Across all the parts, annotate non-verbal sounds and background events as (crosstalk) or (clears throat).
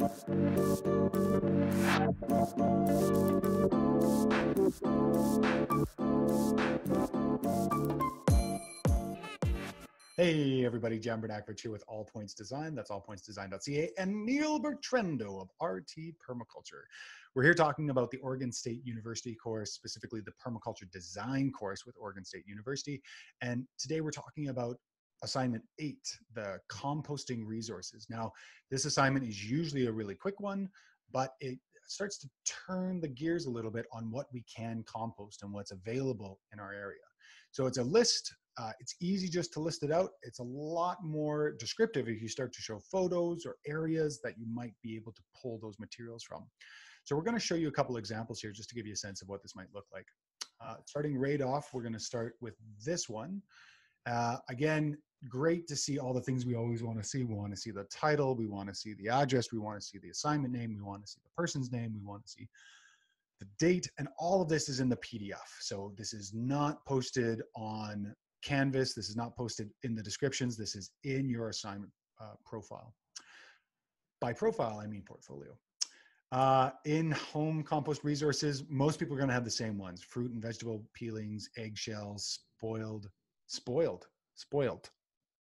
Hey everybody, Javan Bernakevitch here with All Points Design. That's allpointsdesign.ca and Neil Bertrando of RT Permaculture. We're here talking about the Oregon State University course, specifically the Permaculture Design course with Oregon State University. And today we're talking about assignment eight, the composting resources. Now, this assignment is usually a really quick one, but it starts to turn the gears a little bit on what we can compost and what's available in our area. So it's a list uh, it's easy just to list it out. It's a lot more descriptive if you start to show photos or areas that you might be able to pull those materials from. So we're going to show you a couple examples here just to give you a sense of what this might look like. Uh, starting right off, we're going to start with this one. Uh, again, great to see all the things we always want to see. We want to see the title, we want to see the address, we want to see the assignment name, we want to see the person's name, we want to see the date, and all of this is in the PDF. So this is not posted on Canvas. This is not posted in the descriptions. This is in your assignment uh, profile. By profile, I mean portfolio. Uh, in home compost resources, most people are going to have the same ones fruit and vegetable peelings, eggshells, spoiled, spoiled, spoiled.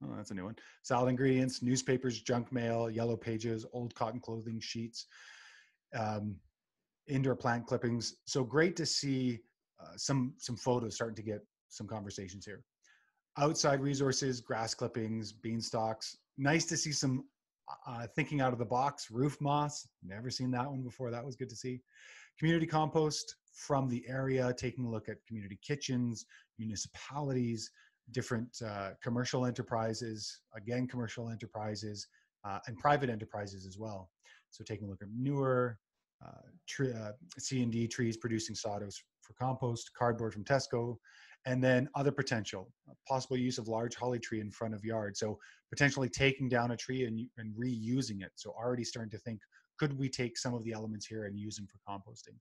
Oh, that's a new one. Salad ingredients, newspapers, junk mail, yellow pages, old cotton clothing sheets, um, indoor plant clippings. So great to see uh, some some photos starting to get some conversations here outside resources, grass clippings, beanstalks. Nice to see some uh, thinking out of the box. Roof moss, never seen that one before. That was good to see. Community compost from the area, taking a look at community kitchens, municipalities, different uh, commercial enterprises, again, commercial enterprises, uh, and private enterprises as well. So taking a look at newer uh, uh, C&D trees producing sawdust for compost, cardboard from Tesco, and then other potential possible use of large holly tree in front of yard. So potentially taking down a tree and, and reusing it. So already starting to think could we take some of the elements here and use them for composting?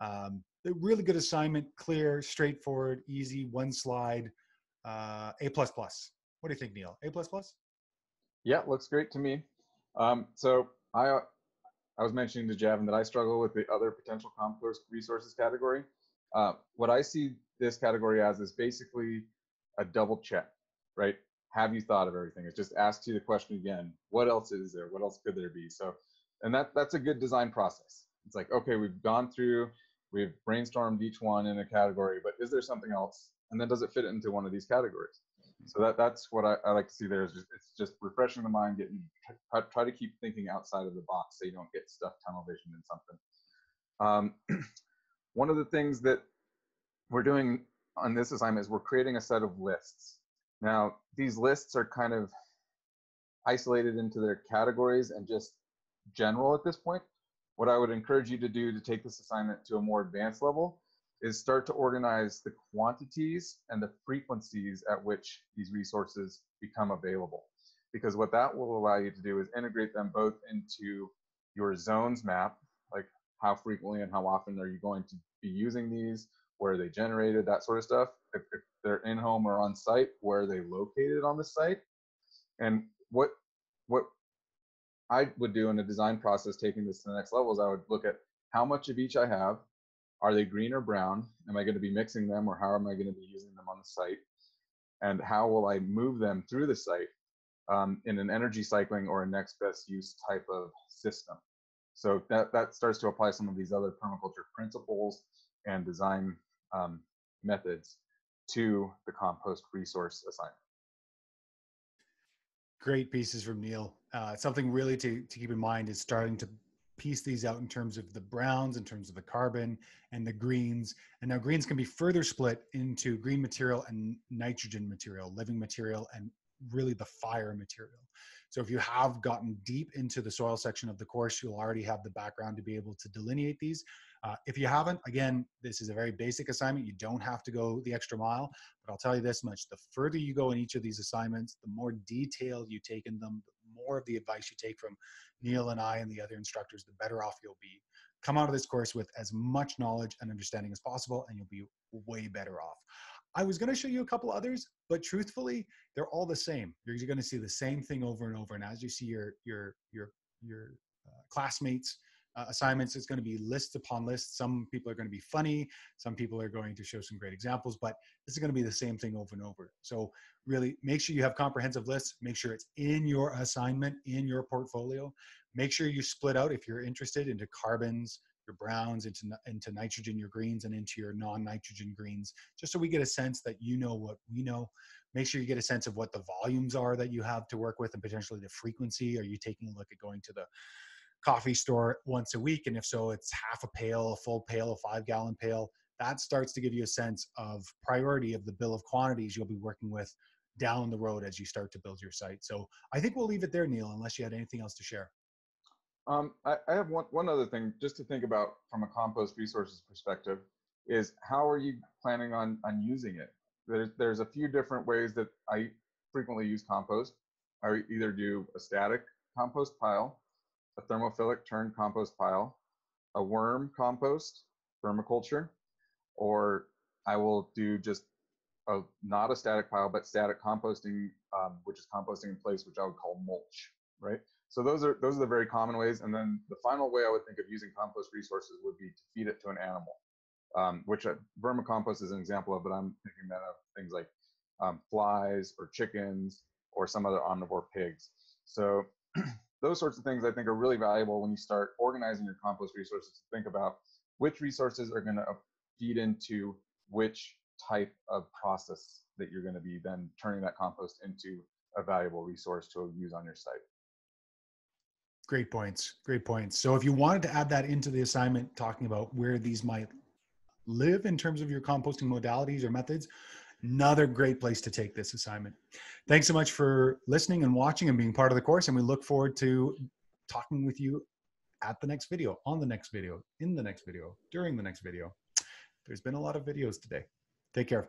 Um, really good assignment clear straightforward easy one slide uh, a plus plus what do you think neil a plus plus yeah looks great to me um, so i i was mentioning to Javan that i struggle with the other potential compost resources category uh, what i see this category as is basically a double check, right? Have you thought of everything? It just asks you the question again. What else is there? What else could there be? So, and that that's a good design process. It's like, okay, we've gone through, we've brainstormed each one in a category, but is there something else? And then does it fit into one of these categories? So that that's what I, I like to see there is just, it's just refreshing the mind, getting try, try to keep thinking outside of the box so you don't get stuck tunnel vision in something. Um, (clears throat) one of the things that we're doing on this assignment is we're creating a set of lists. Now, these lists are kind of isolated into their categories and just general at this point. What I would encourage you to do to take this assignment to a more advanced level is start to organize the quantities and the frequencies at which these resources become available. Because what that will allow you to do is integrate them both into your zones map, like how frequently and how often are you going to be using these, where are they generated, that sort of stuff. If, if they're in home or on site, where are they located on the site? And what what I would do in a design process, taking this to the next level, is I would look at how much of each I have. Are they green or brown? Am I going to be mixing them, or how am I going to be using them on the site? And how will I move them through the site um, in an energy cycling or a next best use type of system? So that that starts to apply some of these other permaculture principles and design um, methods to the compost resource assignment. Great pieces from Neil. Uh, something really to, to keep in mind is starting to piece these out in terms of the browns, in terms of the carbon, and the greens. And now greens can be further split into green material and nitrogen material, living material, and really the fire material. So if you have gotten deep into the soil section of the course, you'll already have the background to be able to delineate these. Uh, if you haven't, again, this is a very basic assignment. You don't have to go the extra mile, but I'll tell you this much, the further you go in each of these assignments, the more detail you take in them, the more of the advice you take from Neil and I and the other instructors, the better off you'll be. Come out of this course with as much knowledge and understanding as possible, and you'll be way better off. I was going to show you a couple others, but truthfully, they're all the same. You're going to see the same thing over and over. And as you see your your your your uh, classmates uh, assignments. It's going to be lists upon lists. Some people are going to be funny. Some people are going to show some great examples, but this is going to be the same thing over and over. So really make sure you have comprehensive lists. Make sure it's in your assignment, in your portfolio. Make sure you split out if you're interested into carbons, your browns, into, into nitrogen, your greens, and into your non-nitrogen greens, just so we get a sense that you know what we know. Make sure you get a sense of what the volumes are that you have to work with and potentially the frequency. Are you taking a look at going to the coffee store once a week? And if so, it's half a pail, a full pail, a five gallon pail. That starts to give you a sense of priority of the bill of quantities you'll be working with down the road as you start to build your site. So I think we'll leave it there, Neil, unless you had anything else to share. Um, I, I, have one, one other thing just to think about from a compost resources perspective is how are you planning on, on using it? There's, there's a few different ways that I frequently use compost. I either do a static compost pile, a thermophilic turn compost pile, a worm compost, vermiculture, or I will do just a, not a static pile, but static composting, um, which is composting in place, which I would call mulch, right? So those are those are the very common ways. And then the final way I would think of using compost resources would be to feed it to an animal, um, which a, vermicompost is an example of, but I'm thinking then of things like um, flies or chickens or some other omnivore pigs. So (clears throat) those sorts of things I think are really valuable when you start organizing your compost resources to think about which resources are going to uh, feed into which type of process that you're going to be then turning that compost into a valuable resource to use on your site. Great points. Great points. So if you wanted to add that into the assignment, talking about where these might live in terms of your composting modalities or methods, another great place to take this assignment. Thanks so much for listening and watching and being part of the course. And we look forward to talking with you at the next video, on the next video, in the next video, during the next video. There's been a lot of videos today. Take care.